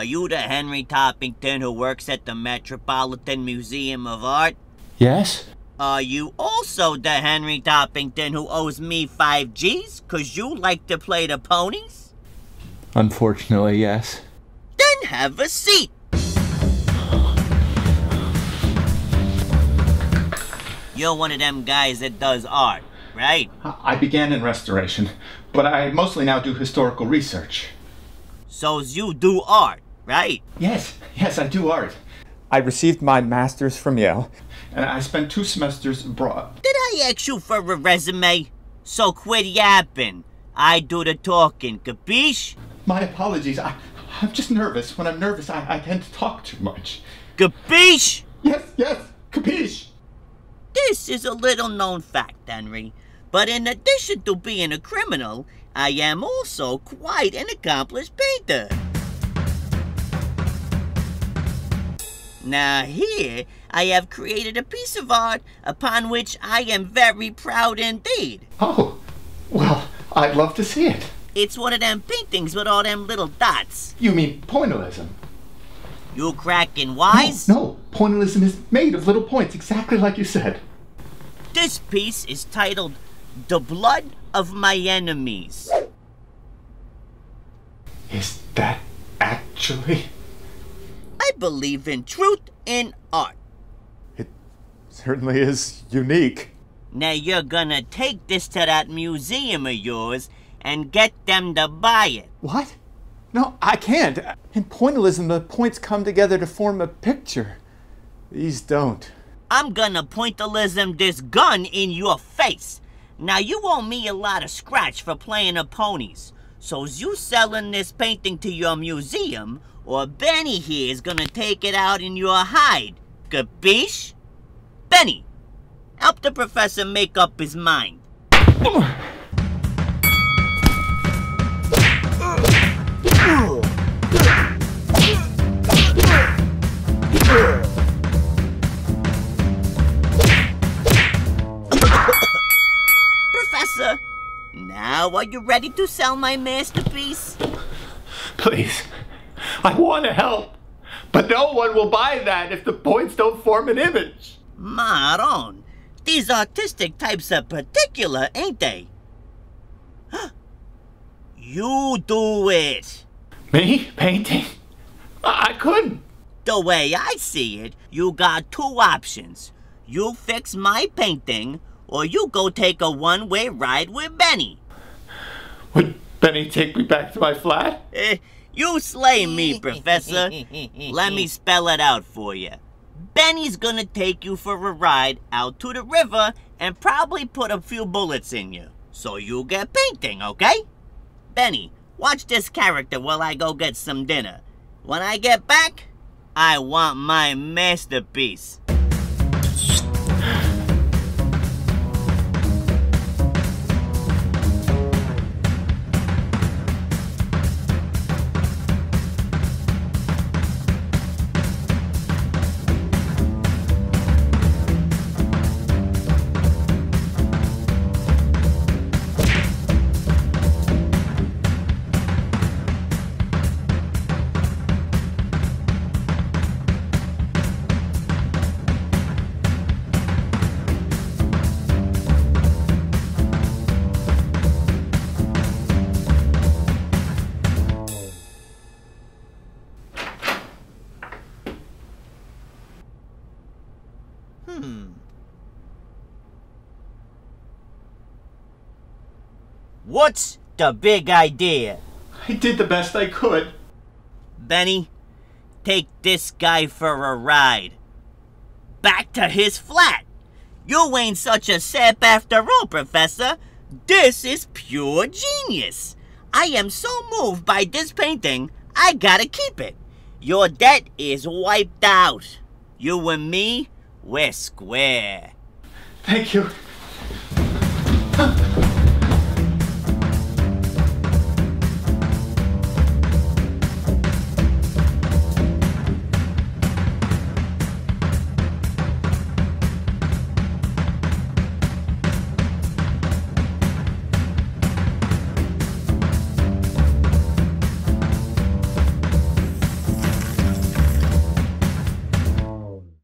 Are you the Henry Toppington who works at the Metropolitan Museum of Art? Yes? Are you also the Henry Toppington who owes me 5 G's cause you like to play the ponies? Unfortunately, yes. Then have a seat. You're one of them guys that does art, right? I began in restoration, but I mostly now do historical research. So you do art, right? Yes, yes, I do art. I received my master's from Yale. And I spent two semesters abroad. Did I ask you for a resume? So quit yapping. I do the talking, capiche? My apologies. I, I'm just nervous. When I'm nervous, I, I tend to talk too much. Capiche? Yes, yes, capiche. This is a little known fact, Henry. But in addition to being a criminal, I am also quite an accomplished painter. Now here, I have created a piece of art upon which I am very proud indeed. Oh, well, I'd love to see it. It's one of them paintings with all them little dots. You mean pointillism? You cracking wise? No, no, pointillism is made of little points, exactly like you said. This piece is titled The Blood of My Enemies. Is that actually? Believe in truth in art. It certainly is unique. Now you're gonna take this to that museum of yours and get them to buy it. What? No, I can't. In pointillism, the points come together to form a picture. These don't. I'm gonna pointillism this gun in your face. Now you owe me a lot of scratch for playing the ponies. So's you selling this painting to your museum, or Benny here is gonna take it out in your hide. Capiche? Benny, help the professor make up his mind. Professor, now are you ready to sell my masterpiece? Please, I want to help, but no one will buy that if the points don't form an image. Maron, these artistic types are particular, ain't they? you do it. Me? Painting? I, I couldn't. The way I see it, you got two options. You fix my painting, or you go take a one-way ride with Benny. Would Benny take me back to my flat? Eh, you slay me, Professor. Let me spell it out for you. Benny's gonna take you for a ride out to the river and probably put a few bullets in you. So you get painting, okay? Benny, watch this character while I go get some dinner. When I get back, I want my masterpiece. Hmm. What's the big idea? I did the best I could. Benny, take this guy for a ride. Back to his flat. You ain't such a sap after all, Professor. This is pure genius. I am so moved by this painting, I gotta keep it. Your debt is wiped out. You and me, we're square. Thank you.